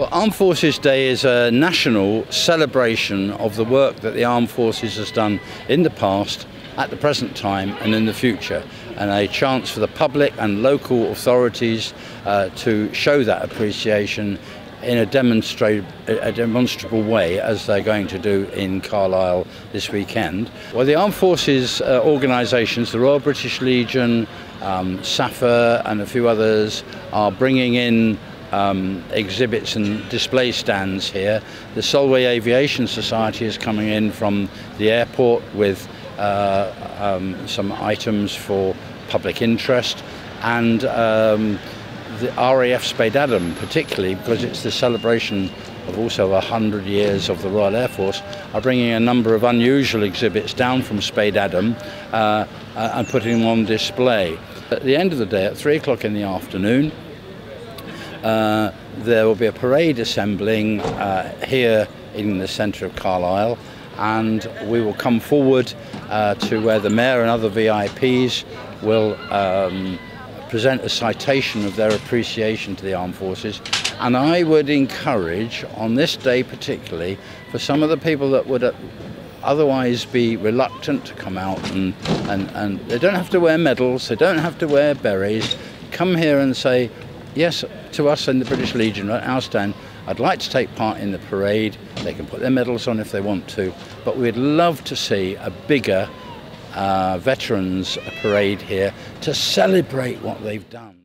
Well, Armed Forces Day is a national celebration of the work that the Armed Forces has done in the past, at the present time and in the future and a chance for the public and local authorities uh, to show that appreciation in a, a demonstrable way as they're going to do in Carlisle this weekend. Well, the Armed Forces uh, organisations, the Royal British Legion, um, and a few others are bringing in um, exhibits and display stands here. The Solway Aviation Society is coming in from the airport with uh, um, some items for public interest and um, the RAF Spadeadam particularly because it's the celebration of also 100 years of the Royal Air Force are bringing a number of unusual exhibits down from Spadeadam uh, uh, and putting them on display. At the end of the day at 3 o'clock in the afternoon uh, there will be a parade assembling uh, here in the centre of Carlisle and we will come forward uh, to where the Mayor and other VIPs will um, present a citation of their appreciation to the armed forces. And I would encourage on this day particularly for some of the people that would uh, otherwise be reluctant to come out and, and, and they don't have to wear medals, they don't have to wear berets, come here and say yes, to us in the British Legion at our stand, I'd like to take part in the parade. They can put their medals on if they want to, but we'd love to see a bigger uh, veterans parade here to celebrate what they've done.